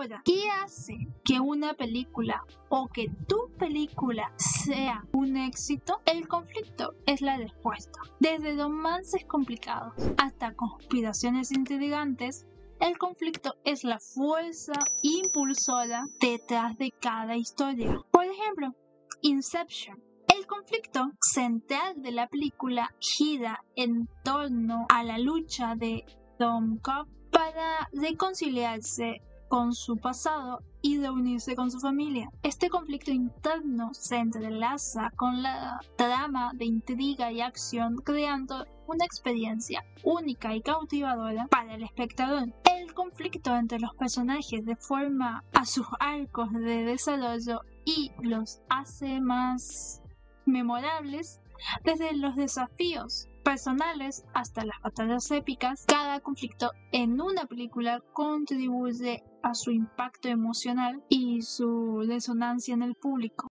Ahora, ¿qué hace que una película o que tu película sea un éxito? El conflicto es la respuesta. Desde romances complicados hasta conspiraciones intrigantes, el conflicto es la fuerza impulsora detrás de cada historia. Por ejemplo, Inception. El conflicto central de la película gira en torno a la lucha de Tom Cobb para reconciliarse con su pasado y reunirse con su familia. Este conflicto interno se entrelaza con la trama de intriga y acción creando una experiencia única y cautivadora para el espectador. El conflicto entre los personajes de forma a sus arcos de desarrollo y los hace más memorables desde los desafíos personales hasta las batallas épicas, cada conflicto en una película contribuye a su impacto emocional y su resonancia en el público.